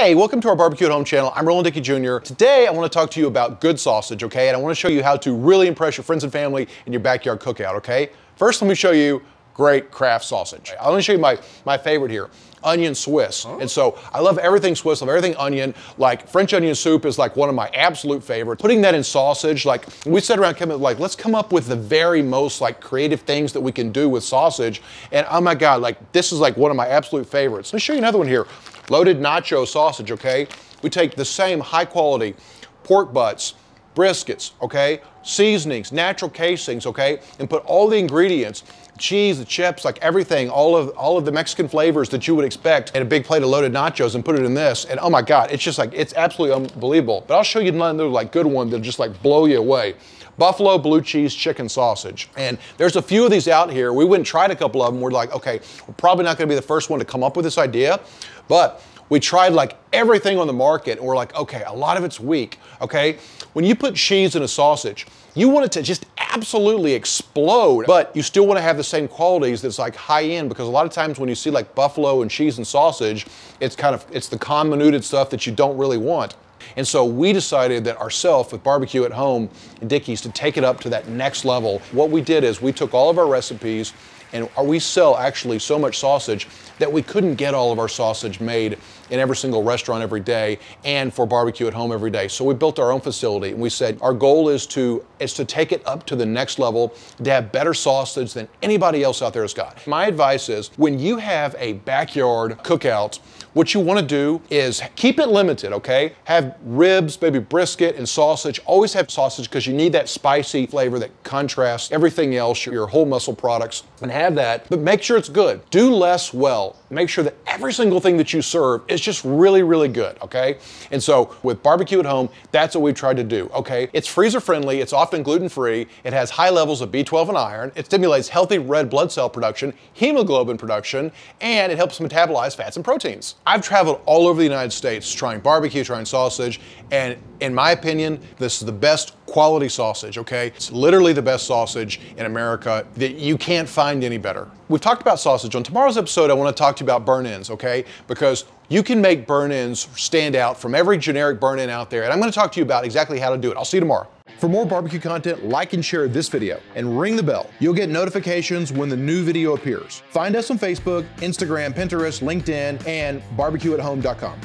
Hey, welcome to our Barbecue at Home channel. I'm Roland Dickey Jr. Today, I want to talk to you about good sausage, okay? And I want to show you how to really impress your friends and family in your backyard cookout, okay? First, let me show you great craft sausage. I'll only show you my, my favorite here onion Swiss. Oh. And so I love everything Swiss, love everything onion. Like French onion soup is like one of my absolute favorites. Putting that in sausage, like we sat around coming like, let's come up with the very most like creative things that we can do with sausage. And oh my God, like this is like one of my absolute favorites. Let me show you another one here. Loaded nacho sausage, okay? We take the same high quality pork butts, briskets, okay? Seasonings, natural casings, okay? And put all the ingredients, cheese, the chips, like everything, all of all of the Mexican flavors that you would expect in a big plate of loaded nachos and put it in this. And oh my God, it's just like, it's absolutely unbelievable. But I'll show you another like good one that'll just like blow you away. Buffalo blue cheese chicken sausage. And there's a few of these out here. We went and tried a couple of them. We're like, okay, we're probably not gonna be the first one to come up with this idea, but we tried like everything on the market and we're like, okay, a lot of it's weak, okay? When you put cheese in a sausage, you want it to just absolutely explode, but you still want to have the same qualities that's like high end because a lot of times when you see like buffalo and cheese and sausage, it's kind of, it's the convoluted stuff that you don't really want. And so we decided that ourselves with barbecue at home and Dickey's to take it up to that next level. What we did is we took all of our recipes and we sell actually so much sausage that we couldn't get all of our sausage made in every single restaurant every day and for barbecue at home every day. So we built our own facility and we said our goal is to is to take it up to the next level, to have better sausage than anybody else out there has got. My advice is when you have a backyard cookout, what you want to do is keep it limited, okay? Have ribs, maybe brisket and sausage. Always have sausage because you need that spicy flavor that contrasts everything else, your whole muscle products, and have that, but make sure it's good. Do less well. Make sure that every single thing that you serve is just really, really good, okay? And so with barbecue at home, that's what we've tried to do, okay? It's freezer friendly, it's often gluten free, it has high levels of B12 and iron, it stimulates healthy red blood cell production, hemoglobin production, and it helps metabolize fats and proteins. I've traveled all over the United States trying barbecue, trying sausage, and in my opinion, this is the best quality sausage, okay? It's literally the best sausage in America that you can't find any better. We've talked about sausage. On tomorrow's episode, I wanna to talk to you about burnt ends, okay? Because you can make burnt ends stand out from every generic burnt end out there, and I'm gonna talk to you about exactly how to do it. I'll see you tomorrow. For more barbecue content, like and share this video and ring the bell. You'll get notifications when the new video appears. Find us on Facebook, Instagram, Pinterest, LinkedIn, and barbecueathome.com.